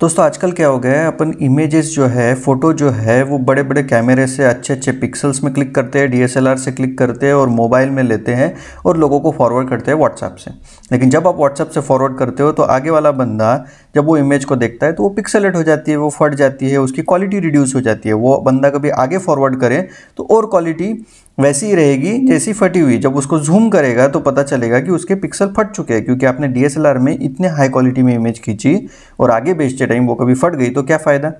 दोस्तों, आजकल क्या हो गया है? अपन इमेजेस जो है फ़ोटो जो है, वो बड़े बड़े कैमरे से अच्छे अच्छे पिक्सल्स में क्लिक करते हैं डीएसएलआर से क्लिक करते हैं और मोबाइल में लेते हैं और लोगों को फॉरवर्ड करते हैं व्हाट्सएप से। लेकिन जब आप व्हाट्सएप से फॉरवर्ड करते हो तो आगे वाला बंदा जब वो इमेज को देखता है तो वो पिक्सलेट हो जाती है, वो फट जाती है, उसकी क्वालिटी रिड्यूस हो जाती है। वो बंदा कभी आगे फॉरवर्ड करे तो और क्वालिटी वैसी ही रहेगी, जैसी फटी हुई। जब उसको जूम करेगा तो पता चलेगा कि उसके पिक्सल फट चुके हैं, क्योंकि आपने डीएसएलआर में इतने हाई क्वालिटी में इमेज खींची और आगे बेचते टाइम वो कभी फट गई तो क्या फ़ायदा?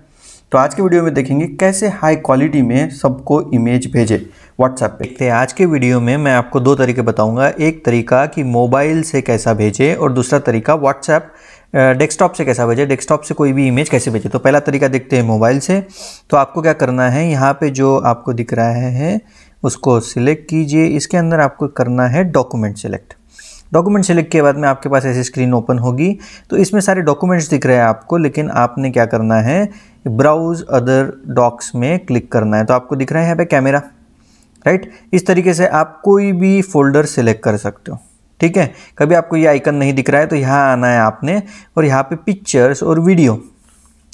तो आज के वीडियो में देखेंगे कैसे हाई क्वालिटी में सबको इमेज भेजे व्हाट्सएप पे। देखते हैं, आज के वीडियो में मैं आपको दो तरीके बताऊँगा। एक तरीका कि मोबाइल से कैसा भेजे और दूसरा तरीका व्हाट्सएप डेस्कटॉप से कैसा भेजे। डेस्कटॉप से कोई भी इमेज कैसे भेजे? तो पहला तरीका देखते हैं मोबाइल से। तो आपको क्या करना है, यहाँ पे जो आपको दिख रहा है, उसको सिलेक्ट कीजिए। इसके अंदर आपको करना है डॉक्यूमेंट सिलेक्ट डॉक्यूमेंट सेलेक्ट के बाद में आपके पास ऐसी स्क्रीन ओपन होगी। तो इसमें सारे डॉक्यूमेंट्स दिख रहे हैं आपको, लेकिन आपने क्या करना है? ब्राउज अदर डॉक्स में क्लिक करना है। तो आपको दिख रहा है यहाँ पे कैमरा राइट इस तरीके से आप कोई भी फोल्डर सेलेक्ट कर सकते हो, ठीक है? कभी आपको ये आइकन नहीं दिख रहा है तो यहाँ आना है आपने और यहाँ पे पिक्चर्स और वीडियो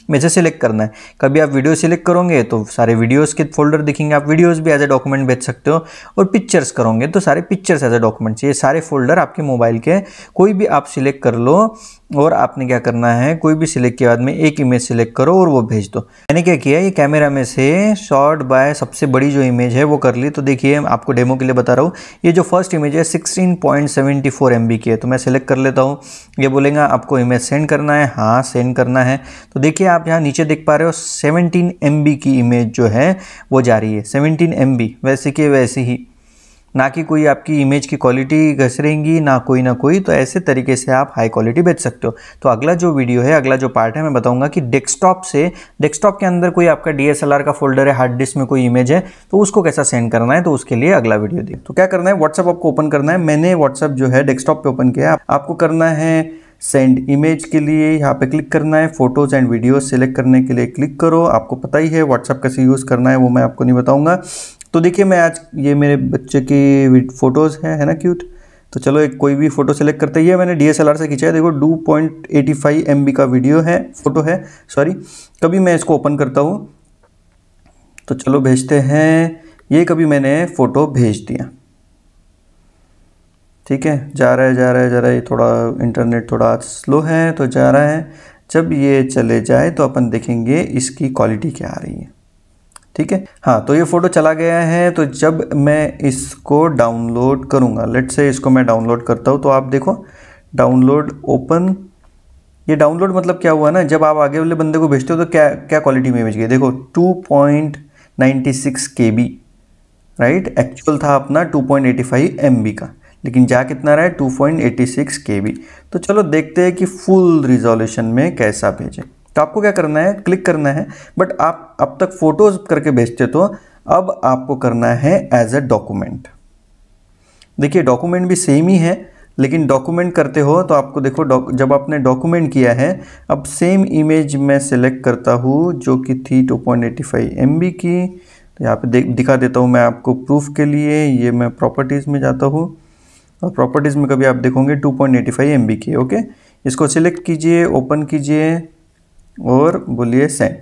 में से सिलेक्ट करना है। कभी आप वीडियो सिलेक्ट करोगे तो सारे वीडियोस के फोल्डर दिखेंगे। आप वीडियोस भी एज ए डॉक्यूमेंट भेज सकते हो और पिक्चर्स करोगे तो सारे पिक्चर्स एज ए डॉक्यूमेंट्स ये सारे फोल्डर आपके मोबाइल के, कोई भी आप सिलेक्ट कर लो और आपने क्या करना है, कोई भी सिलेक्ट के बाद में एक इमेज सिलेक्ट करो और वो भेज दो। मैंने क्या किया, ये कैमरा में से शॉर्ट बाय सबसे बड़ी जो इमेज है वो कर ली। तो देखिए आपको डेमो के लिए बता रहा हूँ। ये जो फ़र्स्ट इमेज है 16.74 एमबी की है। तो मैं सिलेक्ट कर लेता हूँ। ये बोलेगा, आपको इमेज सेंड करना है। हाँ सेंड करना है। तो देखिए, आप यहाँ नीचे देख पा रहे हो सेवनटीन एम की इमेज जो है, वो जा रही है। सेवनटीन एम वैसे कि वैसे ही। ना कि कोई आपकी इमेज की क्वालिटी घसरेंगी, ना कोई ना कोई तो ऐसे तरीके से आप हाई क्वालिटी बेच सकते हो। तो अगला जो वीडियो है, अगला जो पार्ट है, मैं बताऊँगा कि डेस्कटॉप से डेस्कटॉप के अंदर कोई आपका डीएसएलआर का फोल्डर है हार्ड डिस्क में कोई इमेज है तो उसको कैसा सेंड करना है तो उसके लिए अगला वीडियो देख। तो क्या करना है व्हाट्सअप आपको ओपन करना है। मैंने व्हाट्सअप जो है डेस्कटॉप पे ओपन किया आपको करना है सेंड इमेज के लिए, यहाँ पे क्लिक करना है। फ़ोटोज़ एंड वीडियो सेलेक्ट करने के लिए क्लिक करो। आपको पता ही है व्हाट्सअप कैसे यूज़ करना है, वो मैं आपको नहीं बताऊँगा। तो देखिए, मैं आज ये मेरे बच्चे की फ़ोटोज़ हैं, है ना क्यूट तो चलो, एक कोई भी फ़ोटो सेलेक्ट करते ही मैंने डीएसएलआर से खींचा है। देखो two point eighty five M का वीडियो है फ़ोटो है सॉरी कभी मैं इसको ओपन करता हूँ। तो चलो, भेजते हैं। ये कभी मैंने फ़ोटो भेज दिया। ठीक है? जा रहा है, जा रहा है, जा रहा है। थोड़ा इंटरनेट थोड़ा स्लो है तो जा रहा है। जब ये चले जाए तो अपन देखेंगे इसकी क्वालिटी क्या आ रही है। ठीक है? हाँ तो ये फ़ोटो चला गया है तो जब मैं इसको डाउनलोड करूँगा लेट से इसको मैं डाउनलोड करता हूँ तो आप देखो डाउनलोड ओपन ये डाउनलोड मतलब क्या हुआ ना, जब आप आगे वाले बंदे को भेजते हो तो क्या क्या क्वालिटी में भेज गए देखो two point ninety six K B right actual था अपना two point eighty five M B का, लेकिन जा कितना रहा है? Two point eighty six K B तो चलो देखते हैं कि फुल रिजोल्यूशन में कैसा भेजें। तो आपको क्या करना है? क्लिक करना है। बट आप अब तक फ़ोटोज़ करके भेजते तो अब आपको करना है एज अ डॉक्यूमेंट देखिए डॉक्यूमेंट भी सेम ही है, लेकिन डॉक्यूमेंट करते हो तो आपको देखो जब आपने डॉक्यूमेंट किया है, अब सेम इमेज मैं सिलेक्ट करता हूँ, जो कि थी 2.85 पॉइंट की। तो यहाँ पे दिखा देता हूँ मैं आपको प्रूफ के लिए, ये मैं प्रॉपर्टीज़ में जाता हूँ। और प्रॉपर्टीज़ में कभी आप देखोगे 2.85 पॉइंट की ओके इसको सिलेक्ट कीजिए ओपन कीजिए। और बोलिए सेंड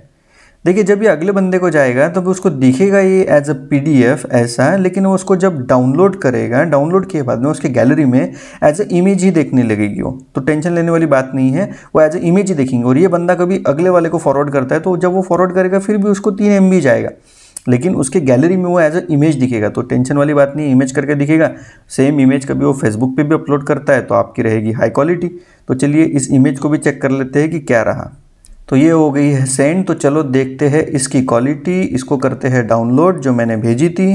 देखिए, जब ये अगले बंदे को जाएगा तब तो उसको दिखेगा ये एज अ पीडीएफ ऐसा, लेकिन वो उसको जब डाउनलोड करेगा डाउनलोड के बाद में उसके गैलरी में एज अ इमेज ही देखने लगेगी वो। तो टेंशन लेने वाली बात नहीं है, वो एज अ इमेज ही देखेंगे। और ये बंदा कभी अगले वाले को फॉरवर्ड करता है तो जब वो फॉरवर्ड करेगा, फिर भी उसको तीन एम जाएगा। लेकिन उसके गैलरी में वो एज अ इमेज दिखेगा तो टेंशन वाली बात नहीं इमेज करके दिखेगा। सेम इमेज कभी वो फेसबुक पे भी अपलोड करता है तो आपकी रहेगी हाई क्वालिटी तो चलिए, इस इमेज को भी चेक कर लेते हैं कि क्या रहा। तो ये हो गई है सेंड। तो चलो देखते हैं इसकी क्वालिटी इसको करते हैं डाउनलोड जो मैंने भेजी थी।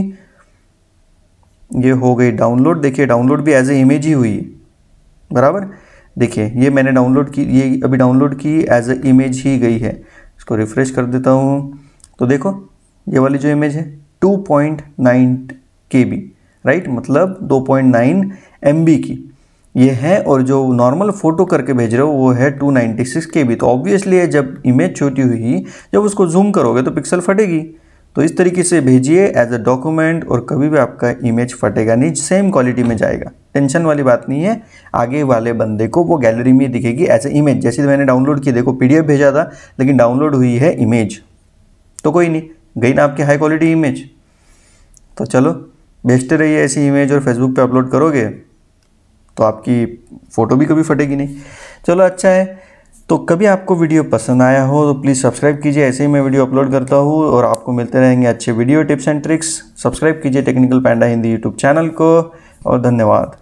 ये हो गई डाउनलोड देखिए डाउनलोड भी एज ए इमेज ही हुई। बराबर? देखिए, ये मैंने डाउनलोड की, ये अभी डाउनलोड की एज ए इमेज ही गई है। इसको रिफ़्रेश कर देता हूँ। तो देखो, ये वाली जो इमेज है 2.9 पॉइंट राइट मतलब 2.9 पॉइंट की। ये है और जो नॉर्मल फ़ोटो करके भेज रहे हो, वो है 296 के बी तो ऑब्वियसली जब इमेज छोटी हुई, जब उसको जूम करोगे तो पिक्सल फटेगी। तो इस तरीके से भेजिए एज अ डॉक्यूमेंट और कभी भी आपका इमेज फटेगा नहीं सेम क्वालिटी में जाएगा। टेंशन वाली बात नहीं है। आगे वाले बंदे को वो गैलरी में दिखेगी एज ए इमेज जैसे मैंने डाउनलोड की देखो पीडीएफ भेजा था, लेकिन डाउनलोड हुई है इमेज तो कोई नहीं, गई ना आपकी हाई क्वालिटी इमेज तो चलो, भेजते रहिए ऐसी इमेज और फेसबुक पे अपलोड करोगे। तो आपकी फ़ोटो भी कभी फटेगी नहीं। चलो अच्छा है। तो कभी आपको वीडियो पसंद आया हो तो प्लीज़ सब्सक्राइब कीजिए। ऐसे ही मैं वीडियो अपलोड करता हूँ और आपको मिलते रहेंगे अच्छे video tips and tricks subscribe कीजिए Technical Panda Hindi YouTube channel को और धन्यवाद।